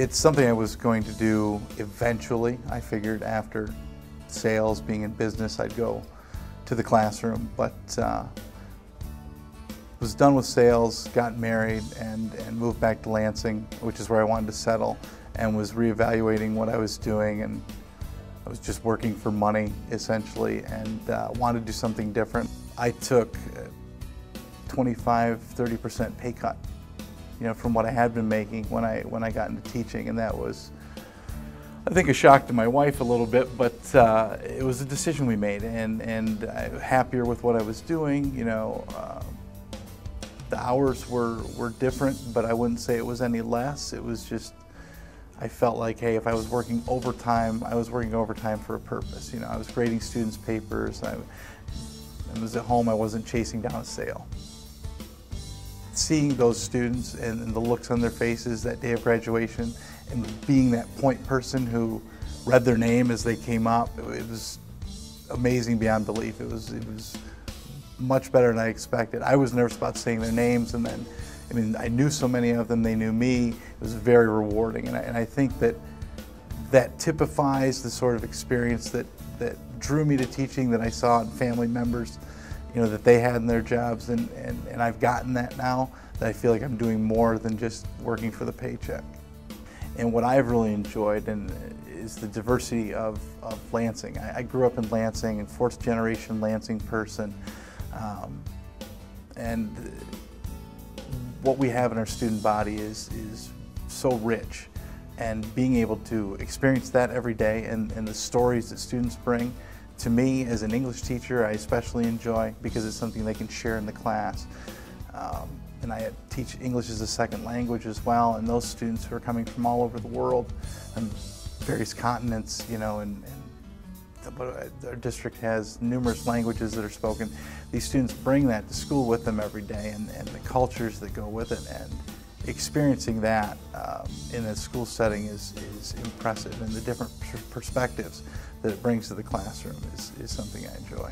It's something I was going to do eventually. I figured after sales, being in business, I'd go to the classroom, but uh, was done with sales, got married, and, and moved back to Lansing, which is where I wanted to settle, and was reevaluating what I was doing, and I was just working for money, essentially, and uh, wanted to do something different. I took 25, 30% pay cut, you know, from what I had been making when I, when I got into teaching, and that was, I think a shock to my wife a little bit, but uh, it was a decision we made, and, and I'm happier with what I was doing, you know, uh, the hours were, were different, but I wouldn't say it was any less. It was just, I felt like, hey, if I was working overtime, I was working overtime for a purpose. You know, I was grading students' papers. I, I was at home, I wasn't chasing down a sale. Seeing those students and, the looks on their faces that day of graduation and being that point person who read their name as they came up, it was amazing beyond belief. It was, it was much better than I expected. I was nervous about saying their names, and then, I mean, I knew so many of them, they knew me. It was very rewarding, and I, and I think that that typifies the sort of experience that, that drew me to teaching that I saw in family members, you know, that they had in their jobs, and, and, and I've gotten that now, that I feel like I'm doing more than just working for the paycheck. And what I've really enjoyed and is the diversity of, of Lansing. I, I grew up in Lansing, and fourth generation Lansing person. Um, and what we have in our student body is, is so rich. And being able to experience that every day and, and the stories that students bring, to me as an English teacher, I especially enjoy because it's something they can share in the class. Um, and I teach English as a second language as well, and those students who are coming from all over the world and various continents, you know, and, and our district has numerous languages that are spoken. These students bring that to school with them every day and, and the cultures that go with it. And experiencing that um, in a school setting is, is impressive and the different perspectives that it brings to the classroom is, is something I enjoy.